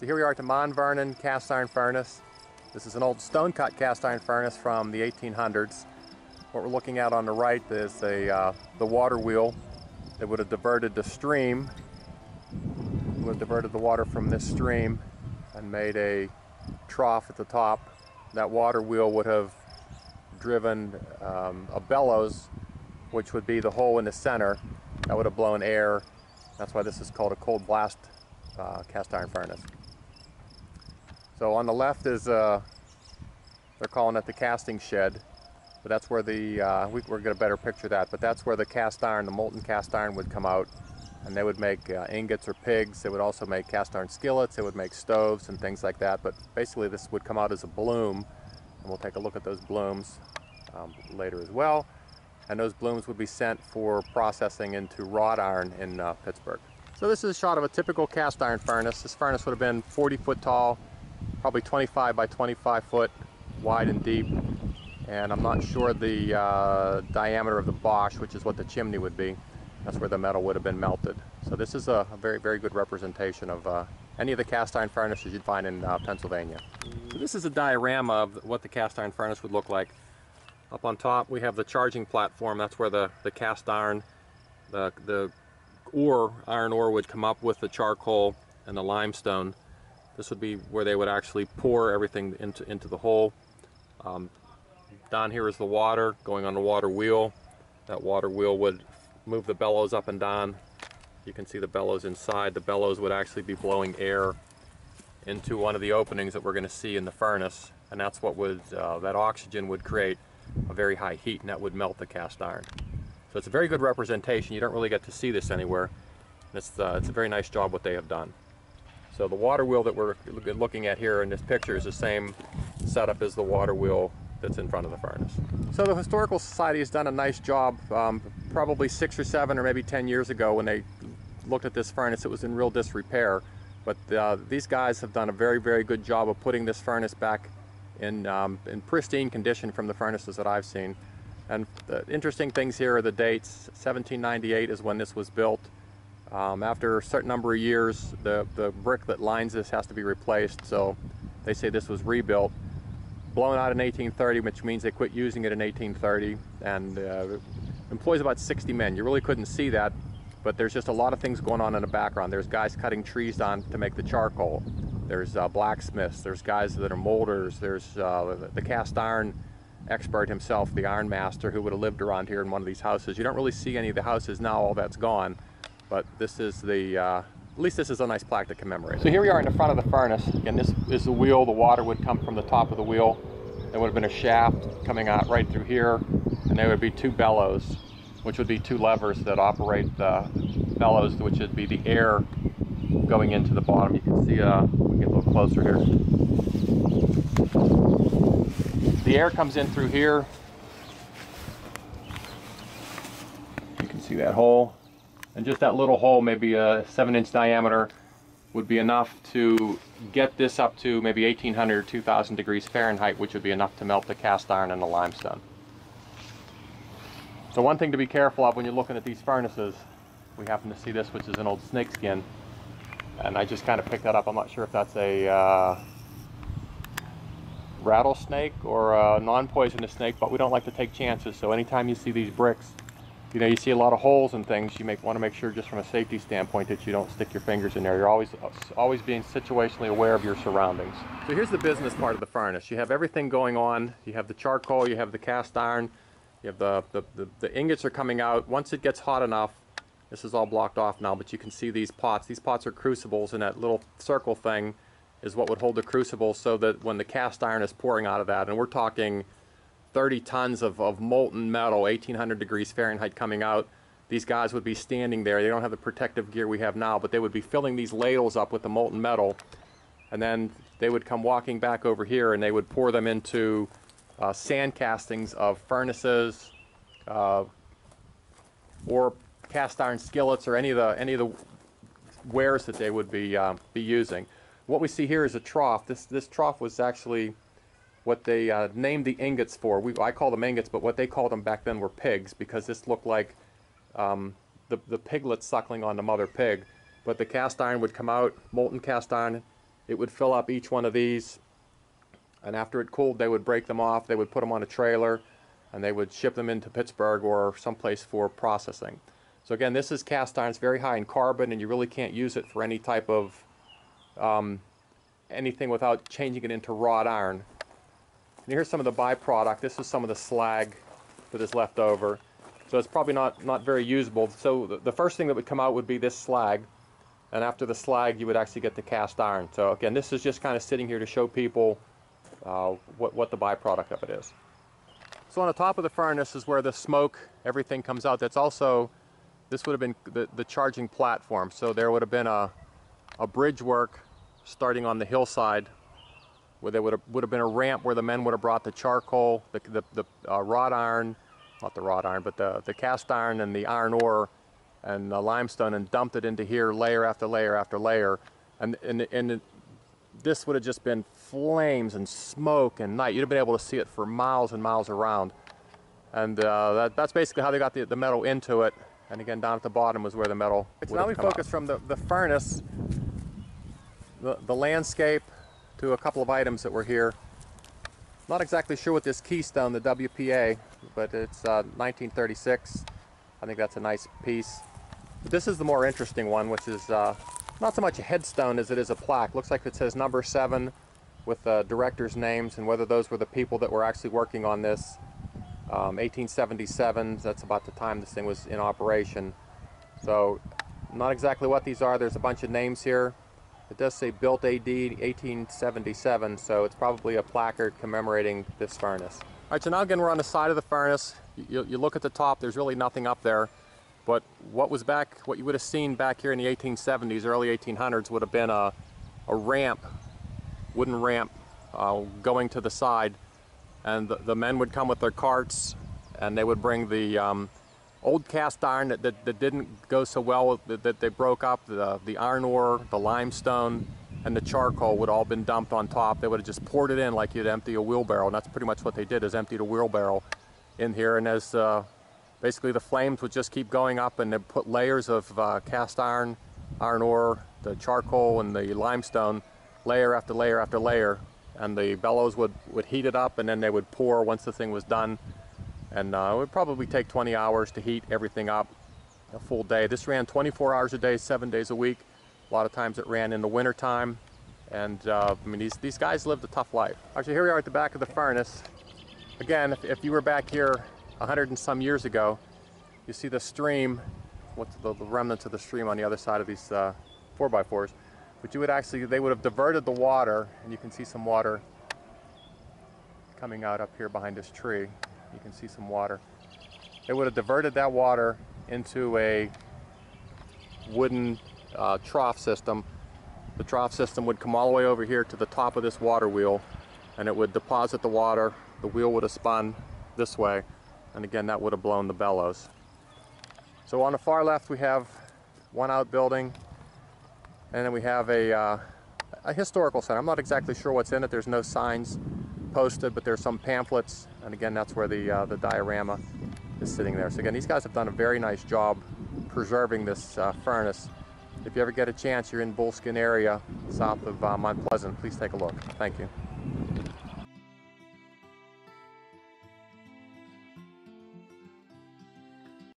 So here we are at the Mount Vernon cast iron furnace. This is an old stone cut cast iron furnace from the 1800s. What we're looking at on the right is a, uh, the water wheel that would have diverted the stream, it would have diverted the water from this stream and made a trough at the top. That water wheel would have driven um, a bellows, which would be the hole in the center. That would have blown air. That's why this is called a cold blast uh, cast iron furnace. So on the left is, uh, they're calling it the casting shed, but that's where the, uh, we, we're going to get a better picture of that, but that's where the cast iron, the molten cast iron would come out and they would make uh, ingots or pigs. They would also make cast iron skillets. They would make stoves and things like that. But basically this would come out as a bloom and we'll take a look at those blooms um, later as well. And those blooms would be sent for processing into wrought iron in uh, Pittsburgh. So this is a shot of a typical cast iron furnace. This furnace would have been 40 foot tall, probably 25 by 25 foot wide and deep. And I'm not sure the uh, diameter of the bosh, which is what the chimney would be. That's where the metal would have been melted. So this is a, a very, very good representation of uh, any of the cast iron furnaces you'd find in uh, Pennsylvania. So this is a diorama of what the cast iron furnace would look like. Up on top we have the charging platform. That's where the, the cast iron, the, the ore, iron ore would come up with the charcoal and the limestone. This would be where they would actually pour everything into, into the hole. Um, down here is the water going on the water wheel. That water wheel would move the bellows up and down. You can see the bellows inside. The bellows would actually be blowing air into one of the openings that we're going to see in the furnace and that's what would, uh, that oxygen would create a very high heat and that would melt the cast iron. So it's a very good representation. You don't really get to see this anywhere. It's, uh, it's a very nice job what they have done. So the water wheel that we're looking at here in this picture is the same setup as the water wheel that's in front of the furnace. So the Historical Society has done a nice job, um, probably six or seven or maybe 10 years ago when they looked at this furnace, it was in real disrepair. But uh, these guys have done a very, very good job of putting this furnace back in, um, in pristine condition from the furnaces that I've seen. And the interesting things here are the dates. 1798 is when this was built. Um, after a certain number of years, the, the brick that lines this has to be replaced, so they say this was rebuilt. Blown out in 1830, which means they quit using it in 1830, and uh, employs about 60 men. You really couldn't see that, but there's just a lot of things going on in the background. There's guys cutting trees down to make the charcoal. There's uh, blacksmiths, there's guys that are molders, there's uh, the cast iron expert himself, the iron master, who would have lived around here in one of these houses. You don't really see any of the houses now, all that's gone, but this is the, uh, at least this is a nice plaque to commemorate. So here we are in the front of the furnace. Again, this is the wheel. The water would come from the top of the wheel. There would have been a shaft coming out right through here, and there would be two bellows, which would be two levers that operate the bellows, which would be the air going into the bottom. You can see, uh, we get a little closer here. The air comes in through here. You can see that hole. And just that little hole, maybe a seven inch diameter, would be enough to get this up to maybe 1800 or 2000 degrees Fahrenheit, which would be enough to melt the cast iron and the limestone. So one thing to be careful of when you're looking at these furnaces, we happen to see this, which is an old snakeskin. And I just kind of picked that up. I'm not sure if that's a uh, rattlesnake or a non-poisonous snake, but we don't like to take chances. So anytime you see these bricks, you know, you see a lot of holes and things, you make want to make sure just from a safety standpoint that you don't stick your fingers in there. You're always uh, always being situationally aware of your surroundings. So here's the business part of the furnace. You have everything going on. You have the charcoal, you have the cast iron, you have the, the, the, the ingots are coming out. Once it gets hot enough, this is all blocked off now, but you can see these pots. These pots are crucibles and that little circle thing is what would hold the crucible so that when the cast iron is pouring out of that, and we're talking 30 tons of, of molten metal, 1800 degrees Fahrenheit coming out, these guys would be standing there. They don't have the protective gear we have now, but they would be filling these ladles up with the molten metal, and then they would come walking back over here and they would pour them into uh, sand castings of furnaces uh, or cast iron skillets or any of the any of the wares that they would be uh, be using. What we see here is a trough. This this trough was actually what they uh, named the ingots for. We, I call them ingots, but what they called them back then were pigs because this looked like um, the, the piglet suckling on the mother pig. But the cast iron would come out, molten cast iron. it would fill up each one of these. And after it cooled, they would break them off. They would put them on a trailer and they would ship them into Pittsburgh or someplace for processing. So again, this is cast iron. It's very high in carbon and you really can't use it for any type of um, anything without changing it into wrought iron. And here's some of the byproduct. This is some of the slag that is left over. So it's probably not, not very usable. So the, the first thing that would come out would be this slag. And after the slag, you would actually get the cast iron. So again, this is just kind of sitting here to show people uh, what, what the byproduct of it is. So on the top of the furnace is where the smoke, everything comes out. That's also, this would have been the, the charging platform. So there would have been a, a bridge work starting on the hillside where there would have, would have been a ramp where the men would have brought the charcoal, the, the, the uh, wrought iron, not the wrought iron, but the, the cast iron and the iron ore and the limestone and dumped it into here layer after layer after layer. And, and, and it, this would have just been flames and smoke and night. You'd have been able to see it for miles and miles around. And uh, that, that's basically how they got the, the metal into it. And again, down at the bottom was where the metal So now we come out. focus from the, the furnace the, the landscape to a couple of items that were here. Not exactly sure what this keystone, the WPA, but it's uh, 1936. I think that's a nice piece. This is the more interesting one, which is uh, not so much a headstone as it is a plaque. Looks like it says number seven with the directors' names and whether those were the people that were actually working on this. Um, 1877, that's about the time this thing was in operation. So, not exactly what these are. There's a bunch of names here. It does say built AD 1877, so it's probably a placard commemorating this furnace. All right, so now again we're on the side of the furnace. You, you look at the top, there's really nothing up there. But what was back, what you would have seen back here in the 1870s, early 1800s would have been a, a ramp, wooden ramp uh, going to the side. And the, the men would come with their carts and they would bring the um, old cast iron that, that, that didn't go so well, that, that they broke up, the, the iron ore, the limestone, and the charcoal would all been dumped on top. They would have just poured it in like you'd empty a wheelbarrow, and that's pretty much what they did, is emptied a wheelbarrow in here. And as uh, basically the flames would just keep going up and they put layers of uh, cast iron, iron ore, the charcoal, and the limestone, layer after layer after layer. And the bellows would, would heat it up, and then they would pour once the thing was done and uh, it would probably take 20 hours to heat everything up a full day. This ran 24 hours a day, seven days a week. A lot of times it ran in the winter time, and uh, I mean these these guys lived a tough life. Actually, here we are at the back of the furnace. Again, if, if you were back here a hundred and some years ago, you see the stream, what's the, the remnants of the stream on the other side of these uh, four by fours. But you would actually, they would have diverted the water, and you can see some water coming out up here behind this tree. You can see some water. They would have diverted that water into a wooden uh, trough system. The trough system would come all the way over here to the top of this water wheel and it would deposit the water. The wheel would have spun this way and again that would have blown the bellows. So on the far left we have one outbuilding and then we have a, uh, a historical center. I'm not exactly sure what's in it. There's no signs posted, but there's some pamphlets, and again, that's where the uh, the diorama is sitting there. So again, these guys have done a very nice job preserving this uh, furnace. If you ever get a chance, you're in Bullskin area, south of uh, Mount Pleasant, please take a look. Thank you.